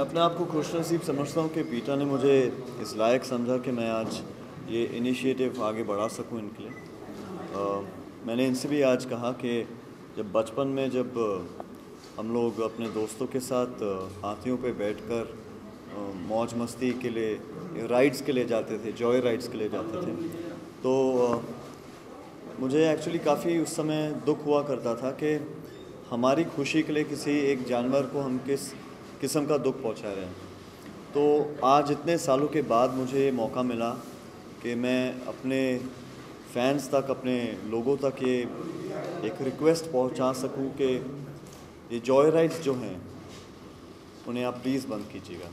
अपने आप को खुश नसीब समझता हूँ कि पीटा ने मुझे इस लायक समझा कि मैं आज ये इनिशिएटिव आगे बढ़ा सकूँ इनके लिए। आ, मैंने इनसे भी आज कहा कि जब बचपन में जब हम लोग अपने दोस्तों के साथ हाथियों पे बैठकर मौज मस्ती के लिए राइड्स के लिए जाते थे जॉय राइड्स के लिए जाते थे तो मुझे एक्चुअली काफ़ी उस समय दुख हुआ करता था कि हमारी खुशी के लिए किसी एक जानवर को हम किस किस्म का दुख पहुँचा रहे हैं। तो आज इतने सालों के बाद मुझे ये मौका मिला कि मैं अपने फैंस तक, अपने लोगों तक ये एक रिक्वेस्ट पहुँचा सकूँ कि ये जॉय राइड्स जो हैं, उन्हें आप प्लीज़ बंद कीजिएगा।